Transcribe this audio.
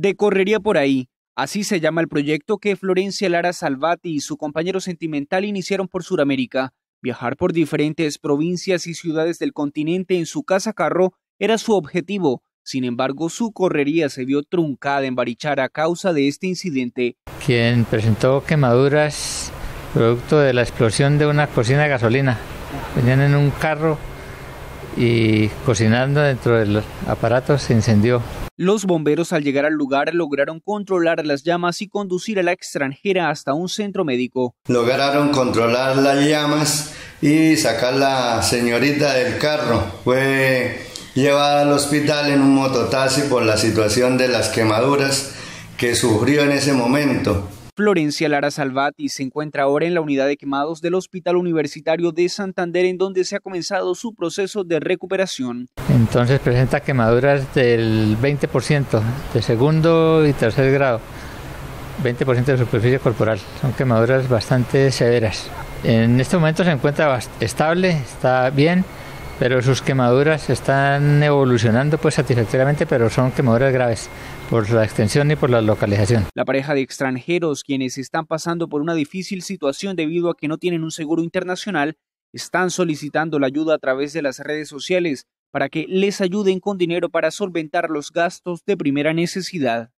De correría por ahí, así se llama el proyecto que Florencia Lara Salvati y su compañero sentimental iniciaron por Sudamérica. Viajar por diferentes provincias y ciudades del continente en su casa carro era su objetivo. Sin embargo, su correría se vio truncada en Barichara a causa de este incidente. Quien presentó quemaduras producto de la explosión de una cocina de gasolina. Venían en un carro y cocinando dentro del aparato se incendió. Los bomberos al llegar al lugar lograron controlar las llamas y conducir a la extranjera hasta un centro médico. Lograron controlar las llamas y sacar la señorita del carro. Fue llevada al hospital en un mototaxi por la situación de las quemaduras que sufrió en ese momento. Florencia Lara Salvati se encuentra ahora en la unidad de quemados del Hospital Universitario de Santander, en donde se ha comenzado su proceso de recuperación. Entonces presenta quemaduras del 20% de segundo y tercer grado, 20% de superficie corporal. Son quemaduras bastante severas. En este momento se encuentra estable, está bien, pero sus quemaduras están evolucionando pues satisfactoriamente, pero son quemaduras graves por la extensión y por la localización. La pareja de extranjeros quienes están pasando por una difícil situación debido a que no tienen un seguro internacional están solicitando la ayuda a través de las redes sociales para que les ayuden con dinero para solventar los gastos de primera necesidad.